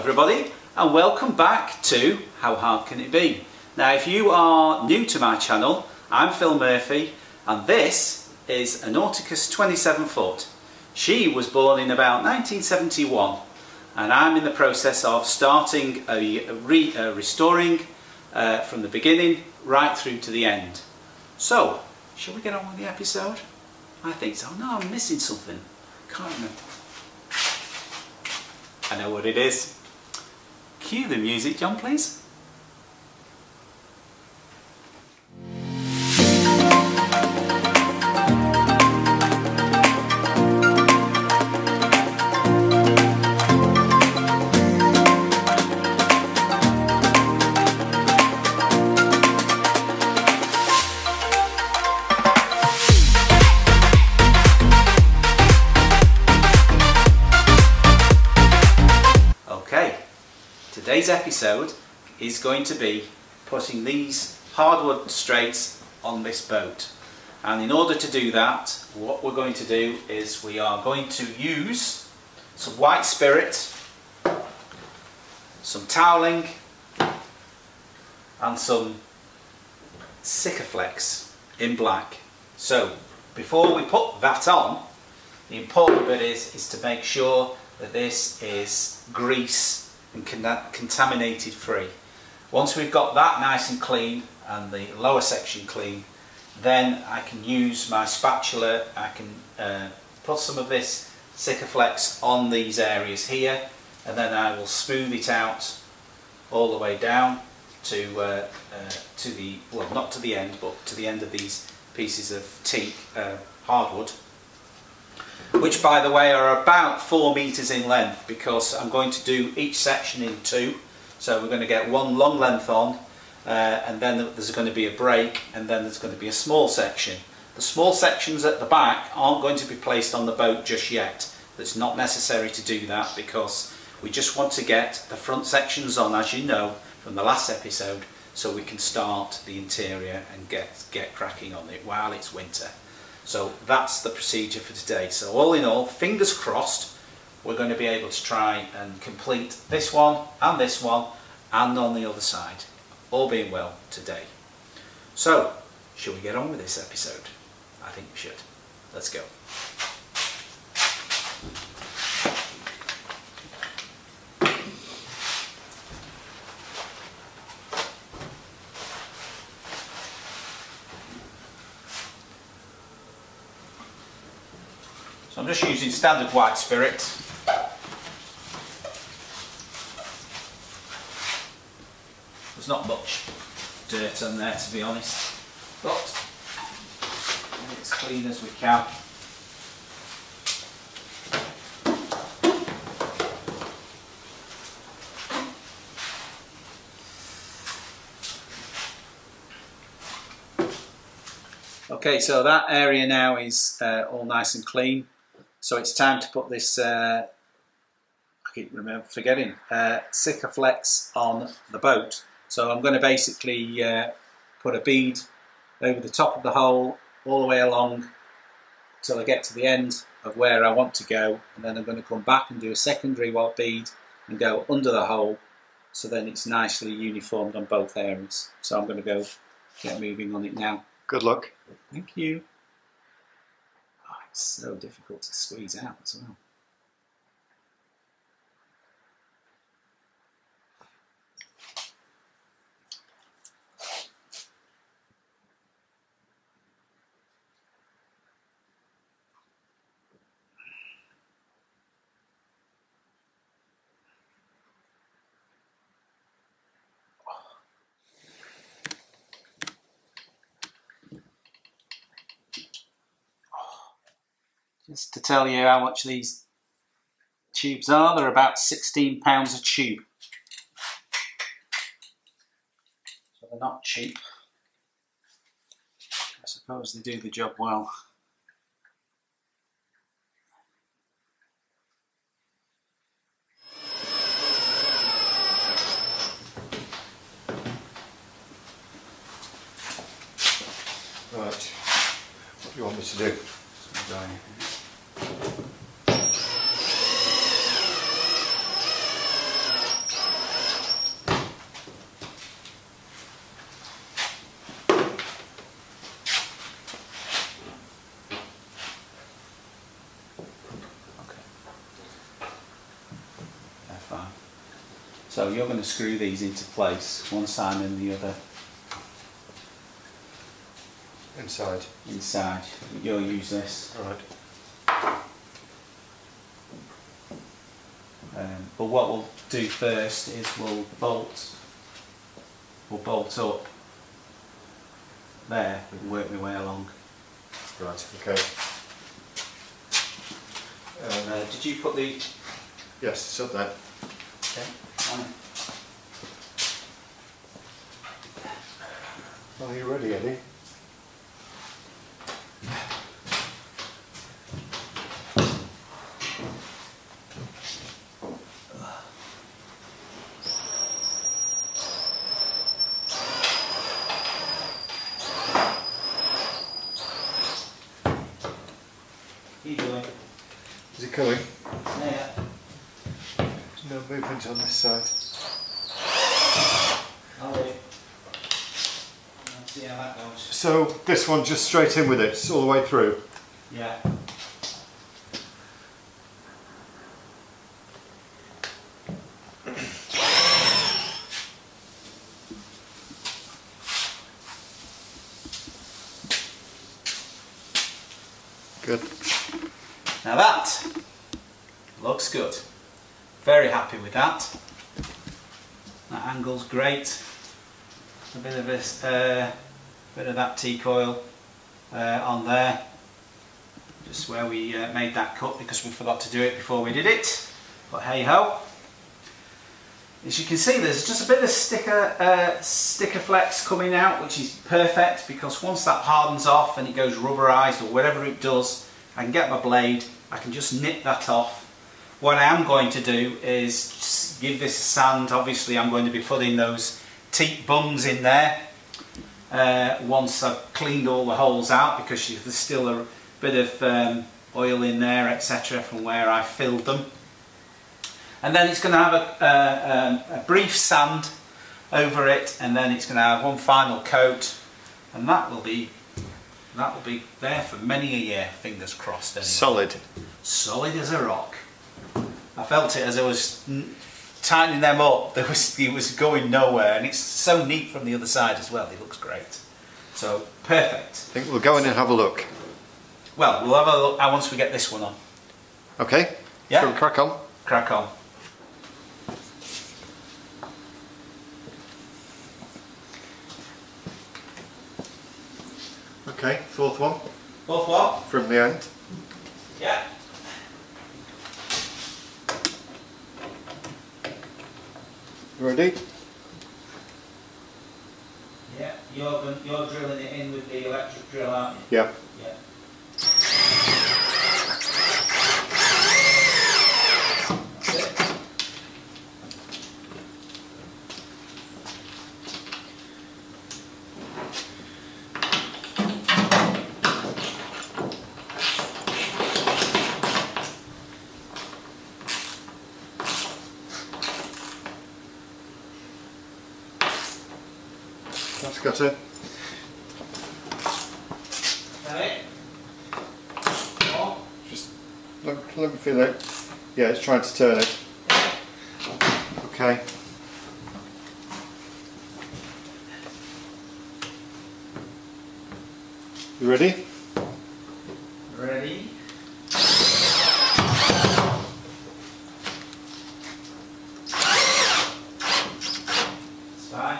everybody and welcome back to How Hard Can It Be? Now if you are new to my channel, I'm Phil Murphy and this is a Nauticus 27 foot. She was born in about 1971 and I'm in the process of starting a, re, a restoring uh, from the beginning right through to the end. So, shall we get on with the episode? I think so. No, I'm missing something. Can't remember. I know what it is. Cue the music, John, please. Episode is going to be putting these hardwood strakes on this boat. And in order to do that, what we're going to do is we are going to use some white spirit, some toweling, and some Sikaflex in black. So, before we put that on, the important bit is, is to make sure that this is grease and contaminated free. Once we've got that nice and clean and the lower section clean, then I can use my spatula, I can uh, put some of this Sikaflex on these areas here and then I will smooth it out all the way down to uh, uh, to the, well not to the end but to the end of these pieces of teak uh, hardwood which by the way are about four meters in length because I'm going to do each section in two. So we're going to get one long length on uh, and then there's going to be a break and then there's going to be a small section. The small sections at the back aren't going to be placed on the boat just yet. It's not necessary to do that because we just want to get the front sections on as you know from the last episode so we can start the interior and get get cracking on it while it's winter so that's the procedure for today. So all in all, fingers crossed, we're going to be able to try and complete this one and this one and on the other side, all being well today. So, shall we get on with this episode? I think we should. Let's go. I'm just using standard white spirit. There's not much dirt on there to be honest, but it's clean as we can. Okay, so that area now is uh, all nice and clean. So it's time to put this, uh, I keep remember, forgetting, uh, Sikaflex on the boat. So I'm going to basically uh, put a bead over the top of the hole all the way along till I get to the end of where I want to go and then I'm going to come back and do a secondary white bead and go under the hole so then it's nicely uniformed on both areas. So I'm going to go get moving on it now. Good luck. Thank you so difficult to squeeze out as well. Just to tell you how much these tubes are, they're about £16 a tube. So they're not cheap. I suppose they do the job well. Right, what do you want me to do? So you're going to screw these into place, one side and the other. Inside. Inside. You'll use this. All right. But what we'll do first is we'll bolt, we'll bolt up there and work my way along. Right. Okay. Um, Uh, did you put the... yes, it's up there. Okay, on. Are you ready, Eddie? You doing? Is it coming? Yeah. No movement on this side. I'll do. Let's see how that goes. So this one just straight in with it, it's all the way through. Yeah. Good. Now that looks good. Very happy with that. That angle's great. A bit of a uh, bit of that teak oil uh, on there. Just where we uh, made that cut because we forgot to do it before we did it. But hey ho. As you can see there's just a bit of sticker, uh, sticker flex coming out which is perfect because once that hardens off and it goes rubberized or whatever it does I can get my blade, I can just nip that off. What I am going to do is give this a sand, obviously I'm going to be putting those teak bungs in there uh, once I've cleaned all the holes out because there's still a bit of um, oil in there etc from where I filled them. And then it's going to have a, um, a brief sand over it and then it's going to have one final coat and that will be that will be there for many a year, fingers crossed. Anyway. Solid. Solid as a rock. I felt it as I was tightening them up. There was it was going nowhere, and it's so neat from the other side as well. It looks great. So perfect. I think we'll go in and have a look. Well, we'll have a look once we get this one on. Okay? Yeah. We crack on? Crack on. Okay, fourth one Both what? from the end. Yeah. Ready? Yeah. You're you're drilling it in with the electric drill, aren't you? Yeah. Yeah. That's got it. Just look, look and feel it. Yeah, it's trying to turn it. Okay. You? Ready? It's fine.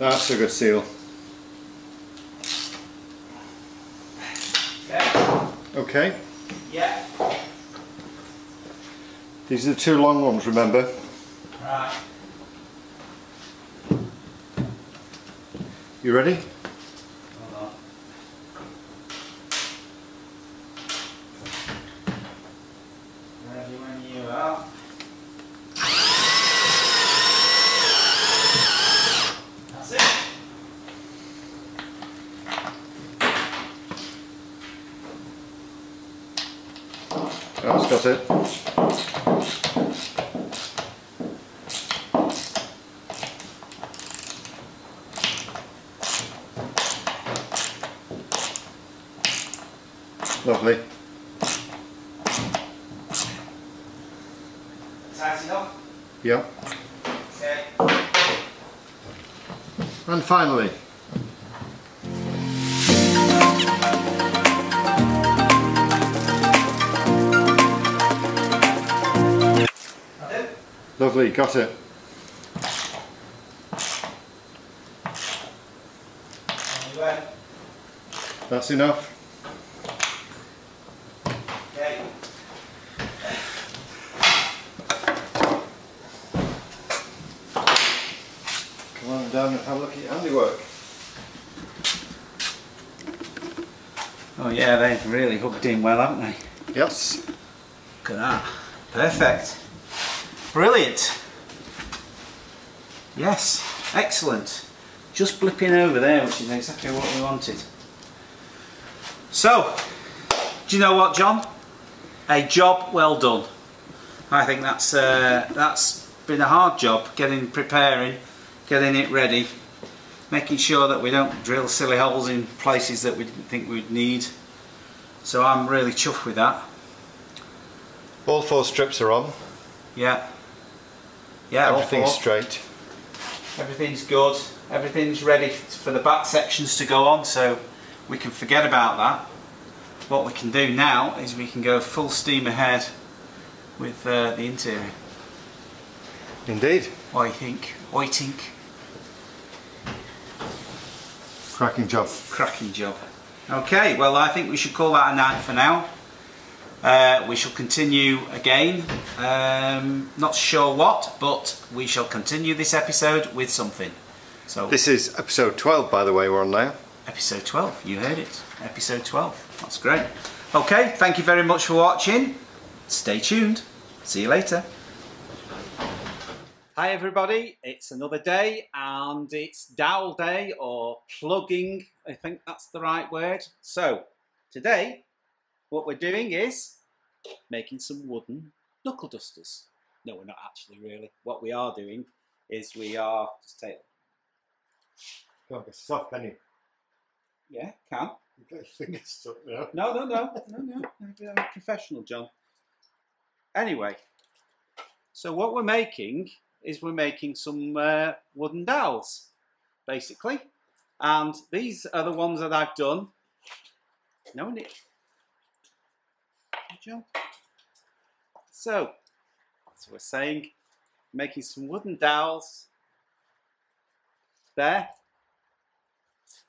That's a good seal. Okay. Okay. Yeah. These are the two long ones, remember? Right. You ready? Hold on. Ready when you are. That's it. Got it. Lovely. Tight enough? Yeah. Okay. And finally, lovely, got it. That's enough. okay. Come on down and have a look at your handiwork. Oh yeah, they've really hooked in well, haven't they? Yes. Look at that. Perfect. Brilliant. Yes, excellent. Just blipping over there, which is exactly what we wanted. So, do you know what, John? A job well done. I think that's uh, that's been a hard job getting preparing, getting it ready, making sure that we don't drill silly holes in places that we didn't think we'd need. So I'm really chuffed with that. All four strips are on. Yeah. Yeah, Everything's straight. Everything's good. Everything's ready for the back sections to go on, so we can forget about that. What we can do now is we can go full steam ahead with uh, the interior. Indeed. You think? You think? Cracking job. Cracking job. Okay, well I think we should call that a night for now. Uh, we shall continue again. Um, not sure what, but we shall continue this episode with something. So This is episode 12, by the way, we're on now. Episode 12, you heard it. Episode 12. That's great. Okay, thank you very much for watching. Stay tuned. See you later. Hi everybody, it's another day and it's dowel day or plugging, I think that's the right word. So, today what we're doing is making some wooden knuckle dusters. No, we're not actually really. What we are doing is we are, just take, Can't get soft, can you? yeah, can. You've got your fingers stuck now. No, no, no, no, no. I'm a professional, John. Anyway, so what we're making is we're making some uh, wooden dowels, basically. And these are the ones that I've done. No, Nick. So, as we're saying, making some wooden dowels. There,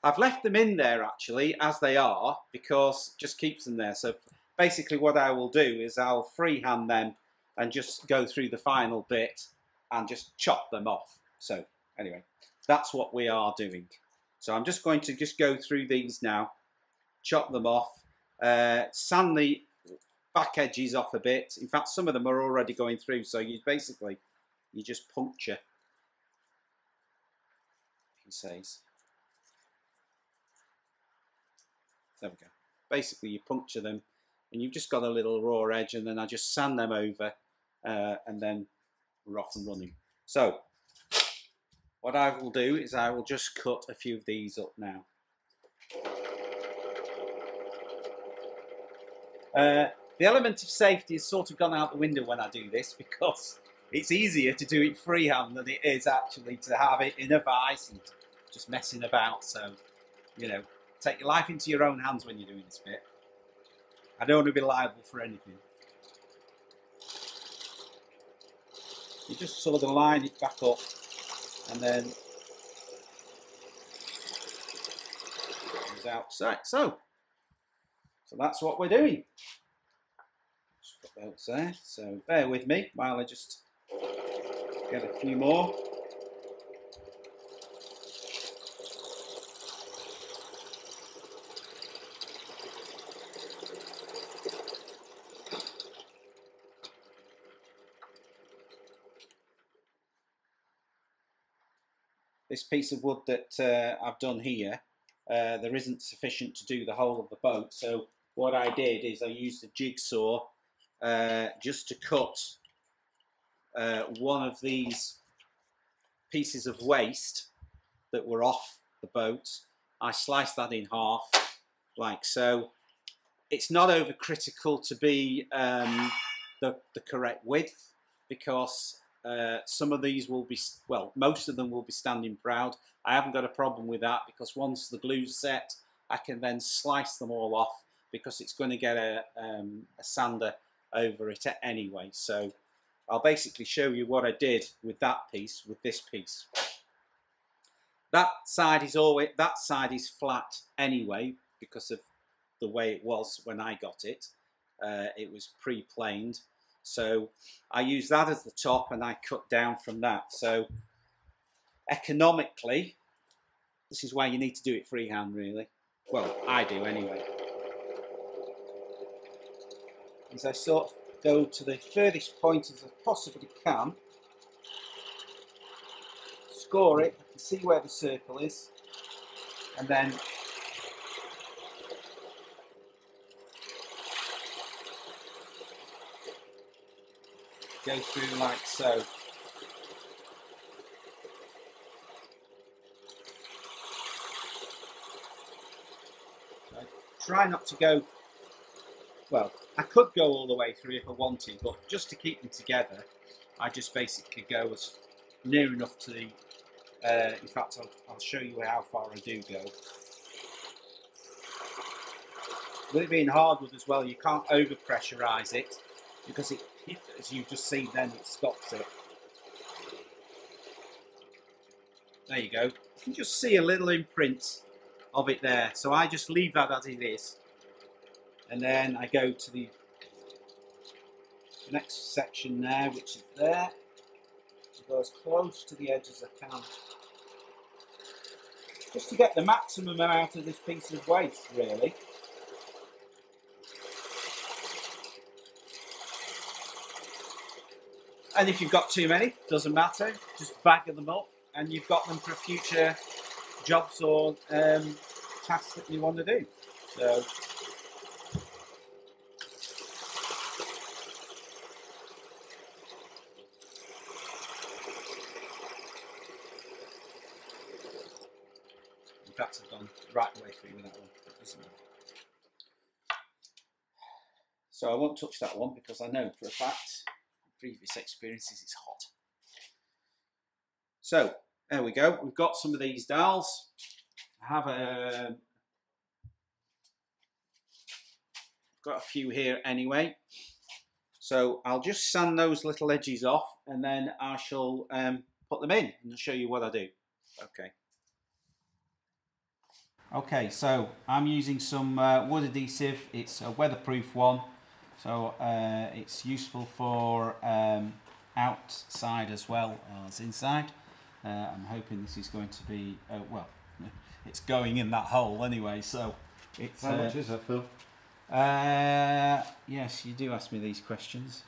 I've left them in there actually as they are because just keeps them there. So basically what I will do is I'll freehand them and just go through the final bit and just chop them off. So anyway, that's what we are doing. So I'm just going to just go through these now, chop them off, uh, sand the back edges off a bit. In fact, some of them are already going through. So you basically, you just puncture, he says. There we go. Basically, you puncture them, and you've just got a little raw edge, and then I just sand them over, uh, and then we're off and running. So, what I will do is I will just cut a few of these up now. Uh, the element of safety has sort of gone out the window when I do this because it's easier to do it freehand than it is actually to have it in a vise and just messing about. So, you know, take your life into your own hands when you're doing this bit. I don't want to be liable for anything. You just sort of line it back up and then comes out. So, so that's what we're doing. Put there. So bear with me while I just get a few more. this piece of wood that uh, I've done here, uh, there isn't sufficient to do the whole of the boat. So what I did is I used a jigsaw uh, just to cut uh, one of these pieces of waste that were off the boat. I sliced that in half, like so. It's not overcritical to be um, the, the correct width because uh, some of these will be, well, most of them will be standing proud. I haven't got a problem with that because once the glue's set, I can then slice them all off because it's going to get a, um, a sander over it anyway. So I'll basically show you what I did with that piece, with this piece. That side is always that side is flat anyway because of the way it was when I got it. Uh, it was pre-planed, so I use that as the top and I cut down from that. So economically, this is why you need to do it freehand, really. Well, I do anyway. As I sort of go to the furthest point as I possibly can, score it, I can see where the circle is, and then go through like so. Try not to go, well, I could go all the way through if I wanted, but just to keep them together, I just basically go as near enough to the, uh, in fact I'll, I'll show you how far I do go. With it being hardwood as well, you can't over pressurise it because it, as you just see then, it stops it. There you go. You can just see a little imprint of it there. So I just leave that as it is. And then I go to the next section there, which is there. To go as close to the edge as I can. Just to get the maximum out of this piece of waste, really. And if you've got too many, doesn't matter, just bag them up and you've got them for future jobs or um, tasks that you want to do. So In fact, I've gone right the way through with that one. So I won't touch that one because I know for a fact previous experiences it's hot. So there we go. We've got some of these dowels. I have a got a few here anyway. So I'll just sand those little edges off and then I shall um, put them in and show you what I do. Okay. Okay, so I'm using some uh, wood adhesive. It's a weatherproof one. So uh, it's useful for um, outside as well as inside. Uh, I'm hoping this is going to be, uh, well, it's going in that hole anyway, so it's... How much is that, Phil? Uh, yes, you do ask me these questions.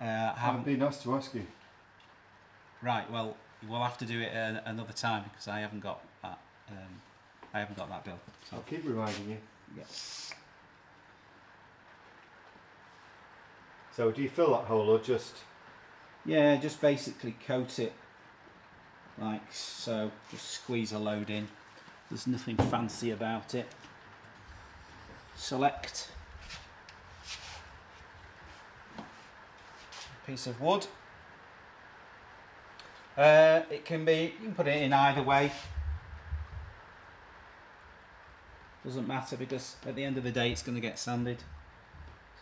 Uh, I haven't... been asked to ask you. Right, well, we'll have to do it uh, another time because I haven't got that. Um, I haven't got that bill. So, I'll keep reminding you. yeah. So do you fill that hole or just... Yeah, just basically coat it like so. Just squeeze a load in. There's nothing fancy about it. Select piece of wood. Uh, it can be, you can put it in either way. Doesn't matter because at the end of the day it's going to get sanded.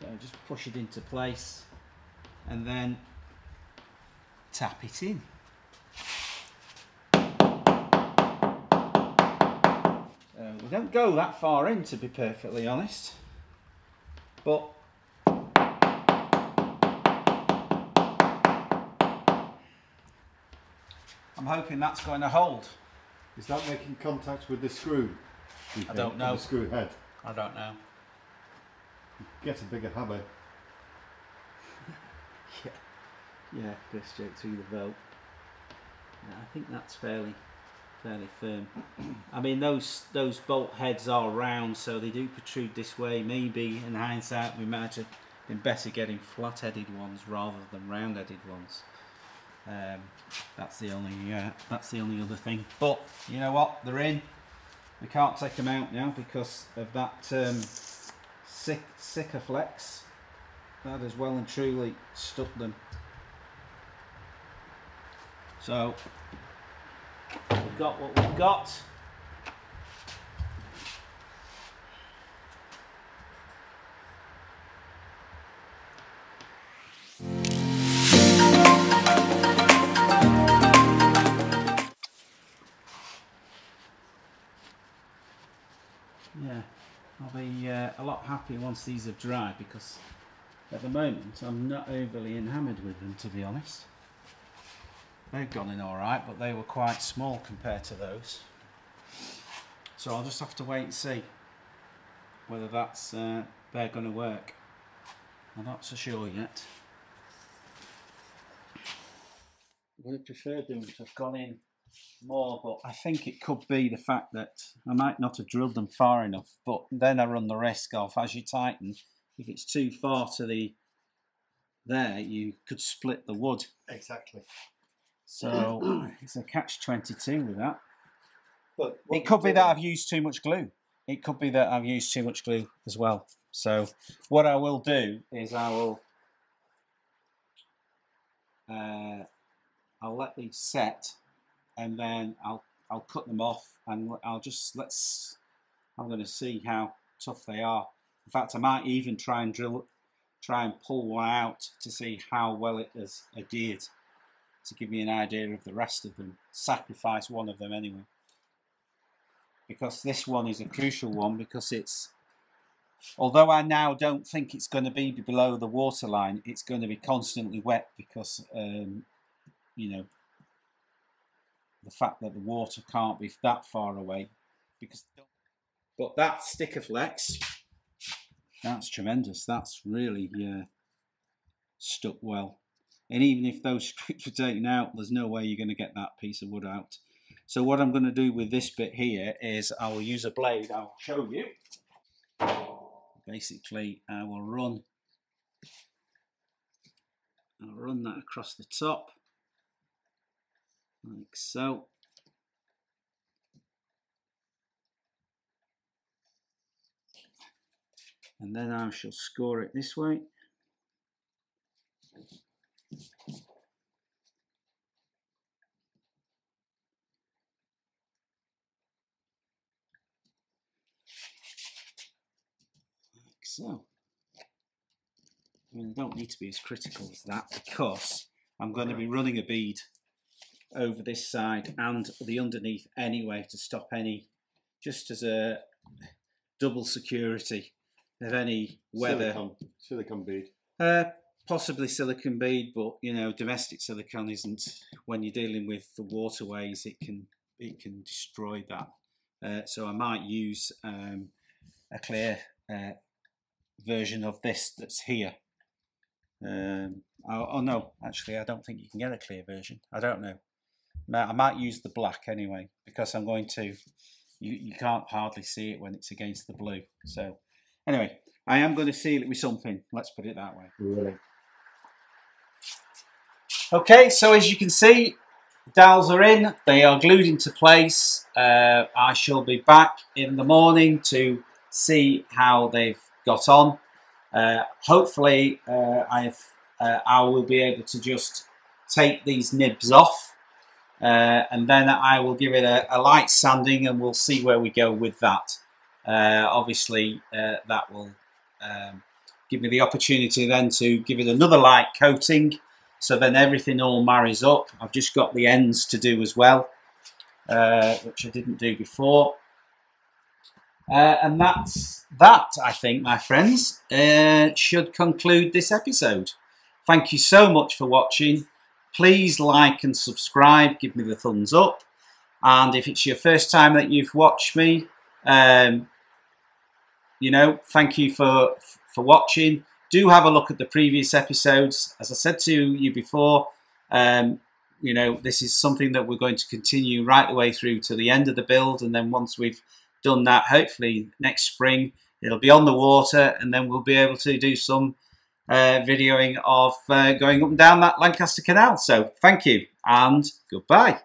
So just push it into place and then tap it in. Uh, we don't go that far in to be perfectly honest, but I'm hoping that's going to hold. Is that making contact with the screw? I don't know. The screw head. I don't know. Get a bigger hammer. Yeah, yeah, go straight through the bolt. Yeah, I think that's fairly, fairly firm. I mean, those those bolt heads are round, so they do protrude this way. Maybe in hindsight, we might have been better getting flat-headed ones rather than round-headed ones. Um, that's the only uh, that's the only other thing. But you know what? They're in. We can't take them out now because of that um, sick Sikaflex. That has well and truly stuck them. So we've got what we've got. Lot happier once these have dried because at the moment I'm not overly enamored with them to be honest. They've gone in alright but they were quite small compared to those. So I'll just have to wait and see whether that's uh, they're going to work. I'm not so sure yet. I Would have preferred them to have gone in more, but I think it could be the fact that I might not have drilled them far enough. But then I run the risk of, as you tighten, if it's too far to the there, you could split the wood. Exactly. So it's a catch twenty two with that. But It could be that I've used too much glue. It could be that I've used too much glue as well. So what I will do is I will uh, I'll let these set and then I'll I'll cut them off and I'll just let's I'm going to see how tough they are. In fact, I might even try and drill try and pull one out to see how well it has adhered to give me an idea of the rest of them. Sacrifice one of them anyway because this one is a crucial one because it's although I now don't think it's going to be below the waterline it's going to be constantly wet because um, you know the fact that the water can't be that far away because but that sticker flex that's tremendous. That's really uh, stuck well. And even if those strips were taken out there's no way you're going to get that piece of wood out. So what I'm going to do with this bit here is I will use a blade I'll show you. Basically I will run I'll run that across the top like so. And then I shall score it this way. Like so. I mean I don't need to be as critical as that because I'm going to be running a bead over this side and the underneath anyway to stop any just as a double security of any weather. Silicon, silicon bead. uh, possibly silicon bead but you know domestic silicon isn't when you're dealing with the waterways it can it can destroy that. Uh, so I might use um, a clear uh, version of this that's here. Um, oh, oh no actually I don't think you can get a clear version. I don't know I might use the black anyway because I'm going to. You you can't hardly see it when it's against the blue. So anyway, I am going to seal it with something. Let's put it that way. Really. Okay, so as you can see, dowels are in. They are glued into place. Uh, I shall be back in the morning to see how they've got on. Uh, hopefully, uh, I've uh, I will be able to just take these nibs off uh, and then I will give it a, a, light sanding and we'll see where we go with that. Uh, obviously, uh, that will um, give me the opportunity then to give it another light coating so then everything all marries up. I've just got the ends to do as well, uh, which I didn't do before. Uh, and that's that, I think, my friends, uh, should conclude this episode. Thank you so much for watching please like and subscribe, give me the thumbs up. And if it's your first time that you've watched me, um, you know, thank you for for watching. Do have a look at the previous episodes. As I said to you before, um, you know, this is something that we're going to continue right the way through to the end of the build. And then once we've done that, hopefully next spring, it'll be on the water and then we'll be able to do some uh, videoing of uh, going up and down that Lancaster Canal. So thank you and goodbye.